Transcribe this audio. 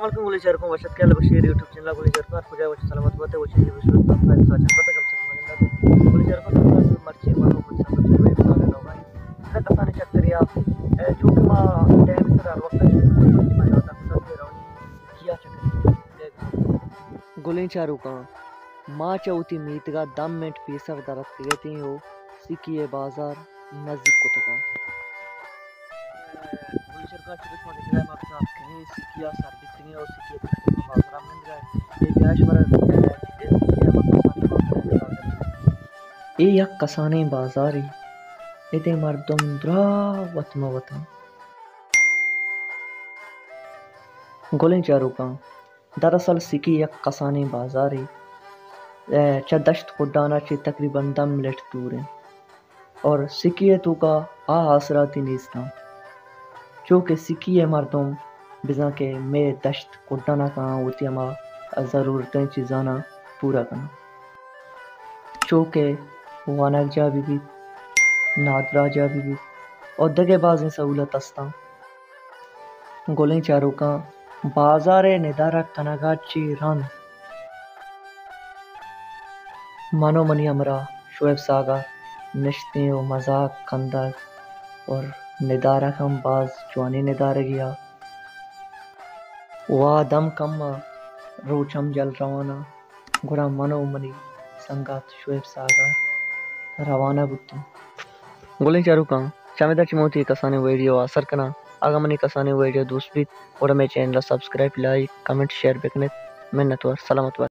Assalamualaikum gulis jarko washat kala bashir YouTube channel gulis jarko ar puja washat salamat wate washat ye विश्व का पता कम से कम मगन गुlis jarko तो मर्ची मानो कुछ सब कुछ हुए सागा ना होगा इधर कसाने चेक करिया जो कि माँ टाइम से हर वक्त मर्ची मानो ता कुछ दे रहा किया चेक गुलिन चारू का माँ चौथी मीत का दम मिनट पीसर दरत कहती हो सिकिए बाज़ार नज़दीक को तका गुलशर का चुप में दिख रहा है आपका कहीं सिकिया सर्विस कहीं और सिकिया को बाज़ार में रहा है। ये कसाने बाजारी इते मर्दम द्रा वतम वतम गोलें चारू का, दरअसल सिकी यक कसाने बाजारी च दश्त खुडाना चे तकरीबन दम मिनट दूर है। और सिकिए तो का आ आसराती नीस्ता चूँकि सिकिए बिजा के मे दश्त खुडाना कहाँ होती हमा ज़रूरतें चीज़ाना पूरा करना। चूँकि वानक जा भी, भी नादरा जा भी, भी और दगेबाज सहूलत अस्ता। गोलें चारू का बाज़ार निदारा कनागा ची रन। मानो मनी हमरा शोएब सागा नश्ते मज़ाक कंदा और निदारा हम बाज जवानी निदारा गया। वाह दम कम रोचम जल रवाना गुरा मनो मनी संगात शोएब सागर, रवाना बुद्धि। गोले चारू का चमेदा चिमोती कसाने वीडियो असर कना, आगमनी कसाने वीडियो दोस्त भी और मेरे channel subscribe, like, comment, share bakanae मेहनत और सलामत